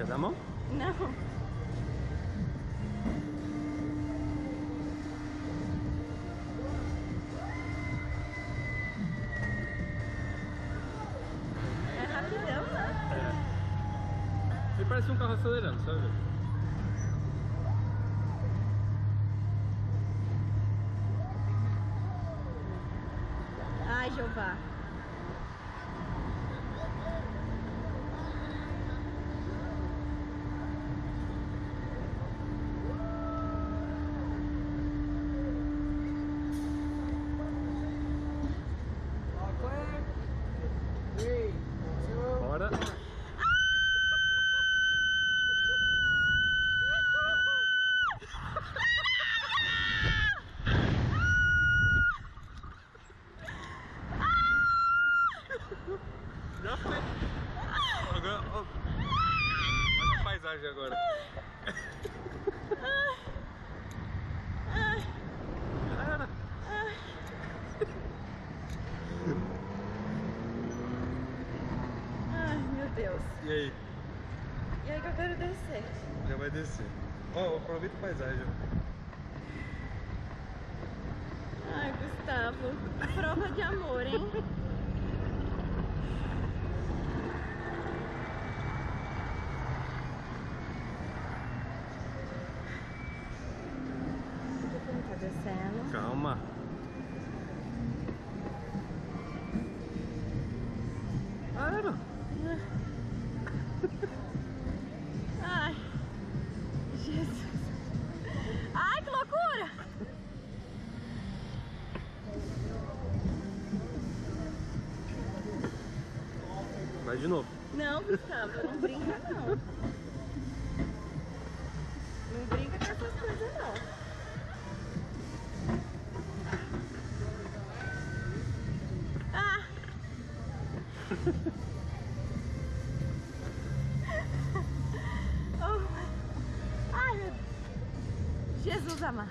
Quer dar a mão? Não. É rapidão, né? Ele parece um carro acelerando, sabe? Ai, Jeová. Já foi. Agora, ó. Olha a paisagem agora. Cara. Ai, meu Deus. E aí? E aí que eu quero descer. Já vai descer. Ó, aproveita a paisagem. Ai, Gustavo. Prova de amor, hein? Calma. Para. Ai, Jesus. Ai, que loucura! Vai de novo. Não, Gustavo, não brinca não. Não oh, ai, meu Deus. Jesus amado.